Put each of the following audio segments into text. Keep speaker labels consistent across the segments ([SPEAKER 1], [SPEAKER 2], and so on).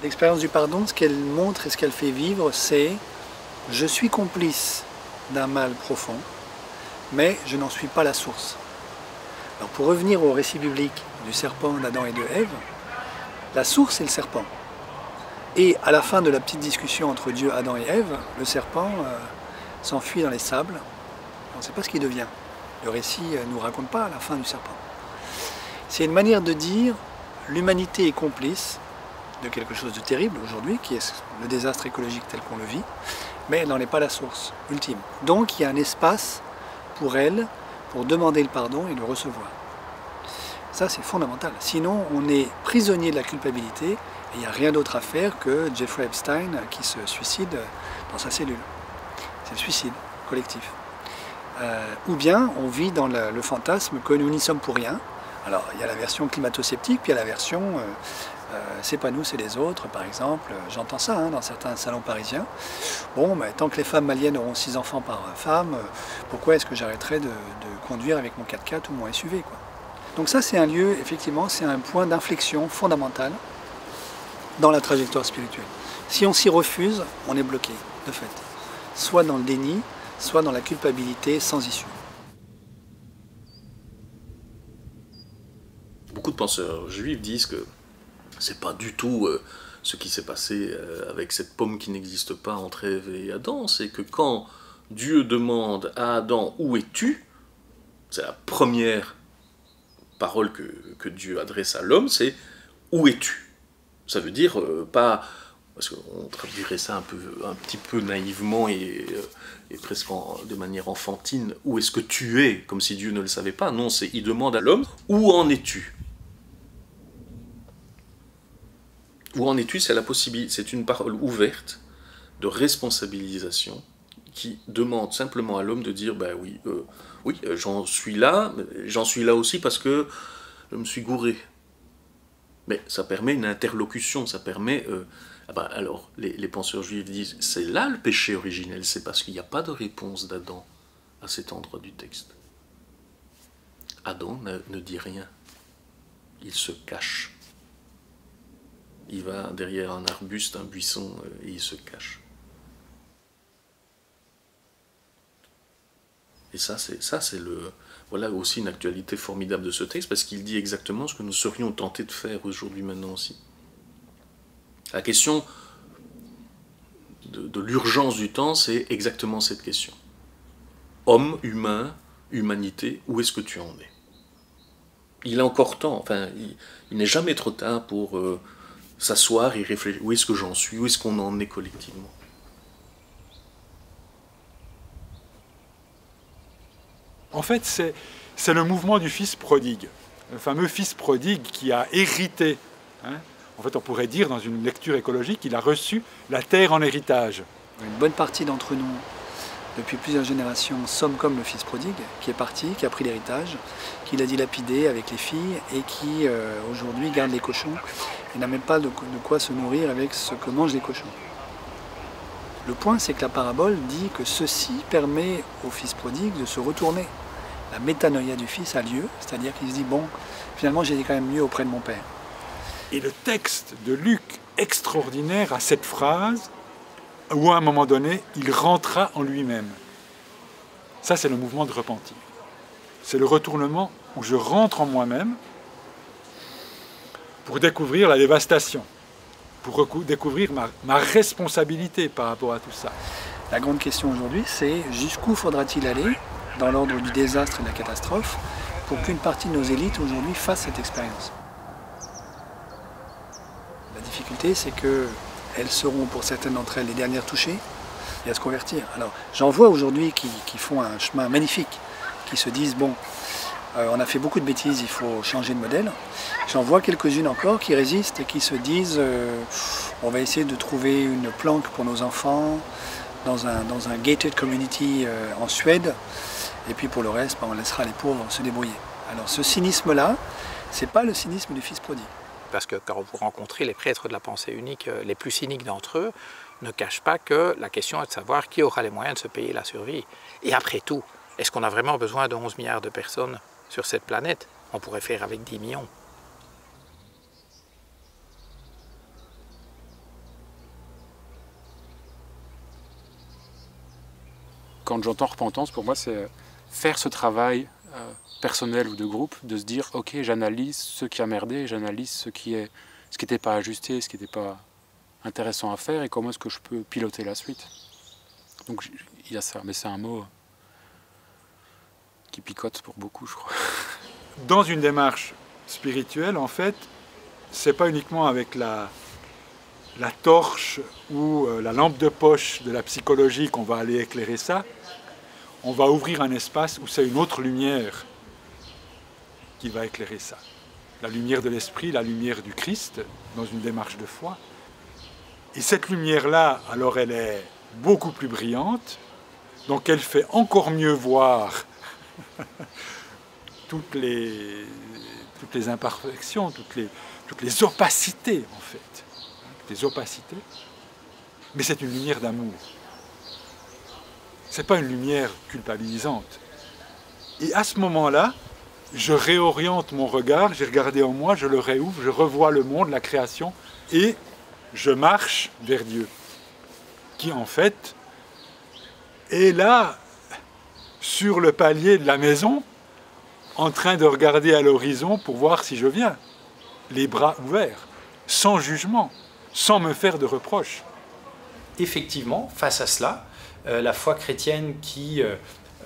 [SPEAKER 1] L'expérience du pardon, ce qu'elle montre et ce qu'elle fait vivre, c'est je suis complice d'un mal profond, mais je n'en suis pas la source. Alors pour revenir au récit biblique du serpent d'Adam et de Ève, la source est le serpent. Et à la fin de la petite discussion entre Dieu, Adam et Ève, le serpent euh, s'enfuit dans les sables. On ne sait pas ce qu'il devient. Le récit ne nous raconte pas la fin du serpent. C'est une manière de dire l'humanité est complice de quelque chose de terrible aujourd'hui, qui est le désastre écologique tel qu'on le vit, mais elle n'en est pas la source ultime. Donc il y a un espace pour elle pour demander le pardon et le recevoir. Ça, c'est fondamental. Sinon, on est prisonnier de la culpabilité et il n'y a rien d'autre à faire que Jeffrey Epstein qui se suicide dans sa cellule. C'est le suicide collectif. Euh, ou bien on vit dans le, fantasme que nous n'y sommes pour rien. Alors, il y a la version climato-sceptique, puis il y a la version euh, euh, c'est pas nous, c'est les autres, par exemple. J'entends ça hein, dans certains salons parisiens. Bon, tant que les femmes maliennes auront 6 enfants par femme, euh, pourquoi est-ce que j'arrêterai de, conduire avec mon 4x4 ou mon SUV Donc ça, c'est un lieu, effectivement, c'est un point d'inflexion fondamental dans la trajectoire spirituelle. Si on s'y refuse, on est bloqué, de fait. Soit dans le déni, soit dans la culpabilité sans issue.
[SPEAKER 2] Beaucoup de penseurs juifs disent que c'est pas du tout euh, ce qui s'est passé euh, avec cette pomme qui n'existe pas entre Ève et Adam, c'est que quand Dieu demande à Adam où es-tu, c'est la première parole que, Dieu adresse à l'homme, c'est où es-tu? Ça veut dire euh, pas, parce qu'on traduirait ça un, petit peu naïvement et, presque de manière enfantine, où est-ce que tu es, comme si Dieu ne le savait pas. Non, c'est il demande à l'homme où en es-tu? Où en es-tu C'est la possibilité, c'est une parole ouverte de responsabilisation qui demande simplement à l'homme de dire ben oui, euh, oui, euh, j'en suis là, j'en suis là aussi parce que je me suis gouré. Mais ça permet une interlocution, ça permet. Euh, ah ben, alors, les, penseurs juifs disent c'est là le péché originel, c'est parce qu'il n'y a pas de réponse d'Adam à cet endroit du texte. Adam ne dit rien, il se cache il va derrière un arbuste, un buisson, euh, et il se cache. Et ça, c'est ça, c'est le voilà aussi une actualité formidable de ce texte parce qu'il dit exactement ce que nous serions tentés de faire aujourd'hui maintenant aussi. La question de, l'urgence du temps, c'est exactement cette question. Homme, humain, humanité, où est-ce que tu en es? Il est encore temps, enfin, il, n'est jamais trop tard pour euh, s'asseoir et réfléchir. Où est-ce que j'en suis? Où est-ce qu'on en est collectivement?
[SPEAKER 3] En fait, c'est le mouvement du fils prodigue. Le fameux fils prodigue qui a hérité. Hein. en fait, on pourrait dire dans une lecture écologique qu'il a reçu la terre en héritage.
[SPEAKER 1] Une bonne partie d'entre nous depuis plusieurs générations sommes comme le fils prodigue, qui est parti, qui a pris l'héritage, qui l'a dilapidé avec les filles et qui euh, aujourd'hui garde les cochons et n'a même pas de, quoi se nourrir avec ce que mangent les cochons. Le point, c'est que la parabole dit que ceci permet au fils prodigue de se retourner. La métanoïa du fils a lieu, c'est-à-dire qu'il se dit, bon, finalement j'étais quand même mieux auprès de mon père.
[SPEAKER 3] Et le texte de Luc extraordinaire a cette phrase où à un moment donné, il rentra en lui-même. Ça, c'est le mouvement de repentir. C'est le retournement où je rentre en moi-même pour découvrir la dévastation, pour découvrir ma, responsabilité par rapport à tout ça.
[SPEAKER 1] La grande question aujourd'hui, c'est jusqu'où faudra-t-il aller dans l'ordre du désastre et de la catastrophe pour qu'une partie de nos élites aujourd'hui fasse cette expérience? La difficulté, c'est que elles seront pour certaines d'entre elles les dernières touchées et à se convertir. Alors j'en vois aujourd'hui qui, font un chemin magnifique, qui se disent bon, euh, on a fait beaucoup de bêtises, il faut changer de modèle. J'en vois quelques-unes encore qui résistent et qui se disent euh, on va essayer de trouver une planque pour nos enfants dans un, dans un gated community euh, en Suède et puis pour le reste, ben, on laissera les pauvres se débrouiller. Alors ce cynisme-là, c'est pas le cynisme du fils prodigue.
[SPEAKER 4] Parce que quand vous rencontrez les prêtres de la pensée unique, euh, les plus cyniques d'entre eux, ne cachent pas que la question est de savoir qui aura les moyens de se payer la survie. Et après tout, est-ce qu'on a vraiment besoin de 11 milliards de personnes sur cette planète? On pourrait faire avec 10 millions.
[SPEAKER 5] Quand j'entends repentance, pour moi, c'est faire ce travail euh, personnel ou de groupe, de se dire, ok, j'analyse ce qui a merdé, j'analyse ce qui est, ce qui n'était pas ajusté, ce qui n'était pas intéressant à faire, et comment est-ce que je peux piloter la suite. Donc il y a ça, mais c'est un mot qui picote pour beaucoup, je crois.
[SPEAKER 3] Dans une démarche spirituelle, en fait, c'est pas uniquement avec la, la torche ou euh, la lampe de poche de la psychologie qu'on va aller éclairer ça, on va ouvrir un espace où c'est une autre lumière qui va éclairer ça. La lumière de l'esprit, la lumière du Christ dans une démarche de foi. Et cette lumière-là, alors elle est beaucoup plus brillante, donc elle fait encore mieux voir toutes les, toutes les imperfections, toutes les, toutes les opacités en fait opacités, mais c'est une lumière d'amour. Ce n'est pas une lumière culpabilisante. Et à ce moment-là, je réoriente mon regard, j'ai regardé en moi, je le réouvre, je revois le monde, la création, et je marche vers Dieu, qui en fait est là, sur le palier de la maison, en train de regarder à l'horizon pour voir si je viens, les bras ouverts, sans jugement sans me faire de reproches.
[SPEAKER 6] Effectivement, face à cela, la foi chrétienne qui euh,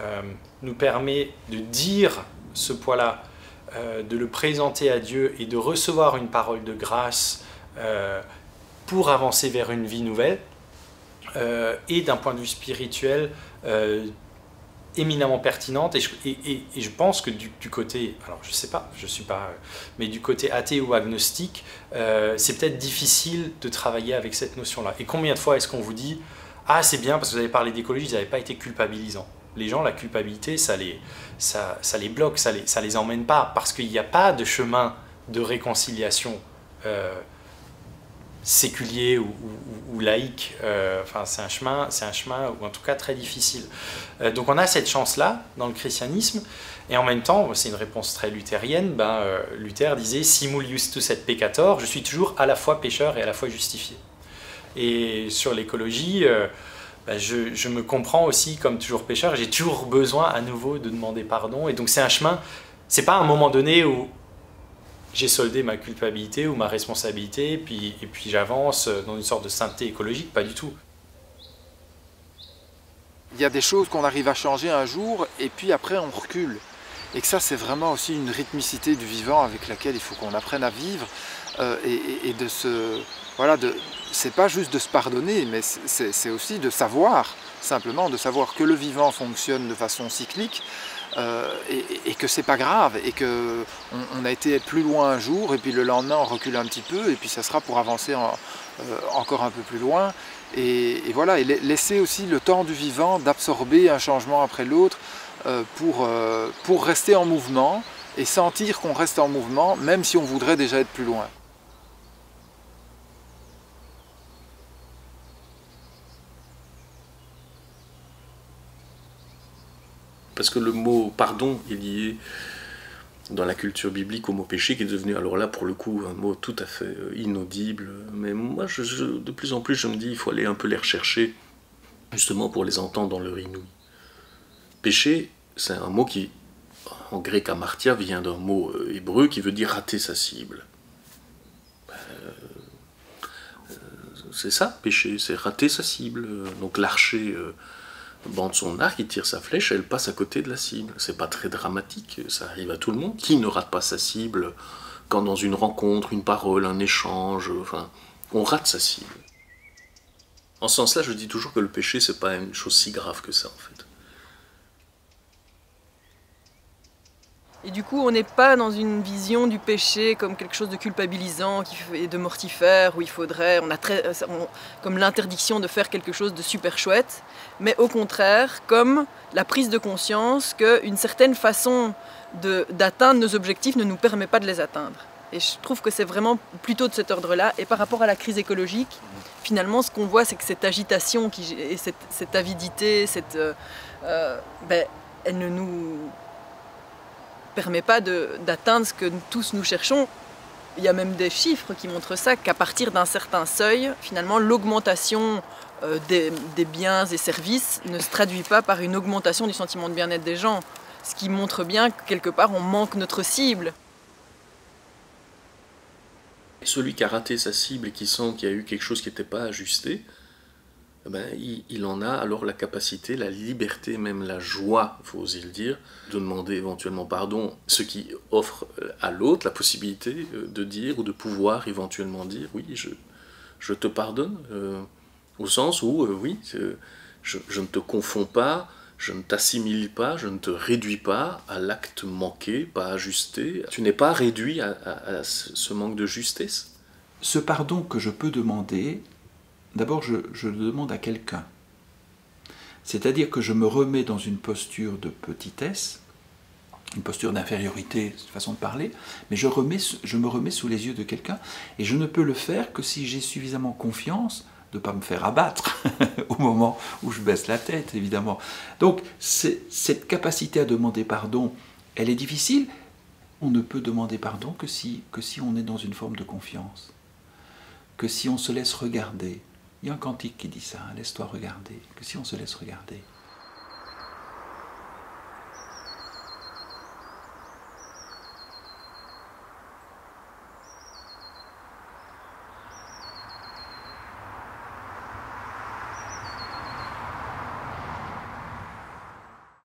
[SPEAKER 6] euh, nous permet de dire ce poids-là, de le présenter à Dieu et de recevoir une parole de grâce pour avancer vers une vie nouvelle, et d'un point de vue spirituel, éminemment pertinente et je, pense que du, côté, alors je sais pas, je suis pas, mais du côté athée ou agnostique, euh, c'est peut-être difficile de travailler avec cette notion-là. Et combien de fois est-ce qu'on vous dit ah c'est bien parce que vous avez parlé d'écologie, ils n'avaient pas été culpabilisants. Les gens, la culpabilité, ça les, ça, ça les bloque, ça les, ça les emmène pas parce qu'il n'y a pas de chemin de réconciliation. Euh, séculier ou, laïque. Euh, c'est un chemin, c'est un chemin, ou en tout cas très difficile. Euh, donc, on a cette chance-là dans le christianisme, et en même temps, c'est une réponse très luthérienne. Ben, Luther disait "Simul justus et peccator", je suis toujours à la fois pécheur et à la fois justifié. Et sur l'écologie. Ben, je, je, me comprends aussi comme toujours pécheur, j'ai toujours besoin à nouveau de demander pardon. Et donc c'est un chemin, c'est pas un moment donné où j'ai soldé ma culpabilité ou ma responsabilité, et puis, et puis j'avance dans une sorte de sainteté écologique, pas du tout.
[SPEAKER 7] Il y a des choses qu'on arrive à changer un jour, et puis après on recule. Et que ça, c'est vraiment aussi une rythmicité du vivant avec laquelle il faut qu'on apprenne à vivre, euh, et, de se... Voilà, c'est pas juste de se pardonner, mais c'est aussi de savoir, simplement, de savoir que le vivant fonctionne de façon cyclique, euh, et, que c'est pas grave et que on, a été plus loin un jour et puis le lendemain on recule un petit peu et puis ça sera pour avancer euh, encore un peu plus loin. Et, voilà et laisser aussi le temps du vivant d'absorber un changement après l'autre pour, pour rester en mouvement et sentir qu'on reste en mouvement même si on voudrait déjà être plus loin.
[SPEAKER 2] parce que le mot pardon est lié dans la culture biblique au mot péché qui est devenu alors là pour le coup un mot tout à fait euh, inaudible. Mais moi de plus en plus je me dis il faut aller un peu les rechercher justement pour les entendre dans leur inouï. Péché c'est un mot qui en grec amartia vient d'un mot euh, hébreu qui veut dire rater sa cible. Euh, c'est ça, péché, c'est rater sa cible. Donc l'archer bande son arc, il tire sa flèche, elle passe à côté de la cible. C'est pas très dramatique, ça arrive à tout le monde. Qui ne rate pas sa cible quand dans une rencontre, une parole, un échange, enfin, on rate sa cible? En ce sens-là, je dis toujours que le péché, c'est pas une chose si grave que ça, en fait.
[SPEAKER 8] Et du coup, on n'est pas dans une vision du péché comme quelque chose de culpabilisant et de mortifère, où il faudrait, on a très, comme l'interdiction de faire quelque chose de super chouette, mais au contraire, comme la prise de conscience qu'une certaine façon d'atteindre nos objectifs ne nous permet pas de les atteindre. Et je trouve que c'est vraiment plutôt de cet ordre-là. Et par rapport à la crise écologique, finalement, ce qu'on voit, c'est que cette agitation et cette, avidité, cette, euh, euh, ben, elle ne nous permet pas d'atteindre ce que tous nous cherchons, Il y a même des chiffres qui montrent ça, qu'à partir d'un certain seuil, finalement, l'augmentation euh, des, des biens et services ne se traduit pas par une augmentation du sentiment de bien-être des gens. Ce qui montre bien que quelque part on manque notre cible.
[SPEAKER 2] Celui qui a raté sa cible et qui sent qu'il y a eu quelque chose qui n'était pas ajusté, ben, il, en a alors la capacité, la liberté, même la joie, faut oser le dire, de demander éventuellement pardon, ce qui offre à l'autre la possibilité euh, de dire ou de pouvoir éventuellement dire oui, je, je te pardonne, euh, au sens où euh, oui, je, ne te confonds pas, je ne t'assimile pas, je ne te réduis pas à l'acte manqué, pas ajusté. Tu n'es pas réduit à, à- ce manque de justesse?
[SPEAKER 9] Ce pardon que je peux demander, d'abord je, le demande à quelqu'un. C'est-à-dire que je me remets dans une posture de petitesse, une posture d'infériorité, c'est façon de parler, mais je, me remets sous les yeux de quelqu'un et je ne peux le faire que si j'ai suffisamment confiance de ne pas me faire abattre au moment où je baisse la tête, évidemment. Donc cette capacité à demander pardon, elle est difficile. On ne peut demander pardon que si, que si on est dans une forme de confiance que si on se laisse regarder, il y a un cantique qui dit ça, laisse-toi regarder, que si on se laisse regarder.